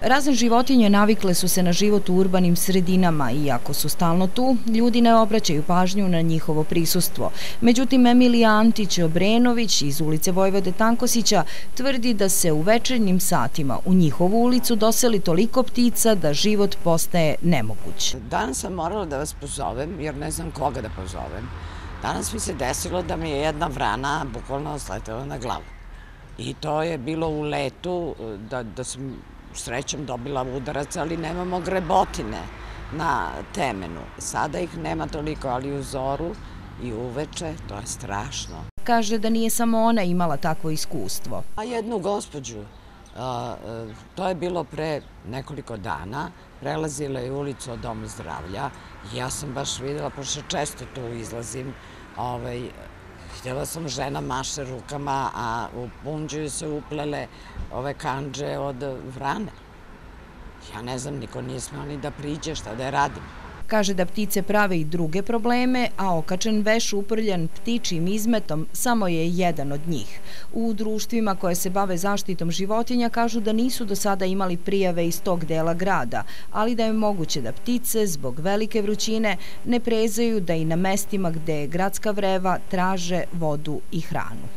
Razne životinje navikle su se na život u urbanim sredinama i ako su stalno tu, ljudi ne obraćaju pažnju na njihovo prisustvo. Međutim, Emilija Antić Obrenović iz ulice Vojvode Tankosića tvrdi da se u večernjim satima u njihovu ulicu doseli toliko ptica da život postaje nemoguć. Danas sam morala da vas pozovem jer ne znam koga da pozovem. Danas mi se desilo da mi je jedna vrana bukvalno sletela na glavu. I to je bilo u letu da, da sam srećom dobila udarac, ali nemamo grebotine na temenu. Sada ih nema toliko, ali u zoru i uveče, to je strašno. Kaže da nije samo ona imala takvo iskustvo. A jednu gospođu, to je bilo pre nekoliko dana, prelazila je ulicu od Doma zdravlja. Ja sam baš videla, pošto često tu izlazim, ovaj, Htjela sam žena maše rukama, a u punđu se uplele ove kanđe od vrane. Ja ne znam, niko nije smeo ni da priđe, šta da je radim. Kaže da ptice prave i druge probleme, a okačen veš uprljan ptičim izmetom samo je jedan od njih. U društvima koje se bave zaštitom životinja kažu da nisu do sada imali prijave iz tog dela grada, ali da je moguće da ptice zbog velike vrućine ne prezaju da i na mestima gde je gradska vreva traže vodu i hranu.